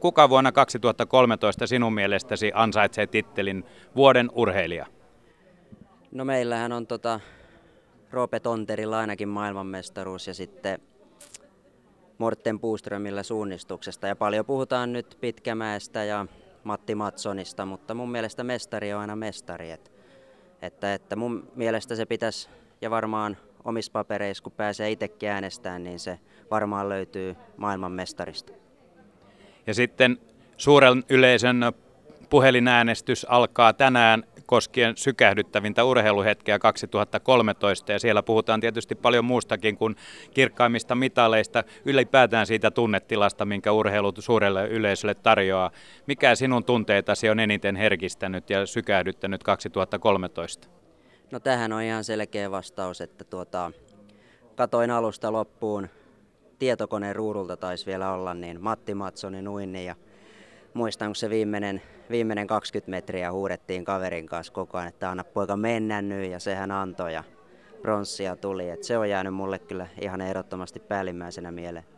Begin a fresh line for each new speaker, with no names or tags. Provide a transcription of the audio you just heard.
Kuka vuonna 2013 sinun mielestäsi ansaitsee tittelin vuoden urheilija?
No meillähän on tota Roope Tonterilla ainakin maailmanmestaruus ja sitten Morten Puuströmillä suunnistuksesta. Ja paljon puhutaan nyt Pitkämäestä ja Matti Matsonista, mutta mun mielestä mestari on aina mestari. Et, että, että mun mielestä se pitäisi, ja varmaan omissa papereissa, kun pääsee itsekin äänestämään, niin se varmaan löytyy maailmanmestarista.
Ja sitten suuren yleisön puhelinäänestys alkaa tänään koskien sykähdyttävintä urheiluhetkeä 2013 ja siellä puhutaan tietysti paljon muustakin kuin kirkkaimmista mitaleista, ylipäätään siitä tunnetilasta, minkä urheilu suurelle yleisölle tarjoaa. Mikä sinun tunteitasi on eniten herkistänyt ja sykähdyttänyt 2013?
No tähän on ihan selkeä vastaus, että tuota, katoin alusta loppuun, tietokoneen ruudulta taisi vielä olla, niin Matti Matsonin uinnin ja muistan, kun se viimeinen, viimeinen 20 metriä huudettiin kaverin kanssa koko ajan, että anna poika mennä nyt ja sehän antoi ja pronssia tuli. Et se on jäänyt mulle kyllä ihan ehdottomasti päällimmäisenä mieleen.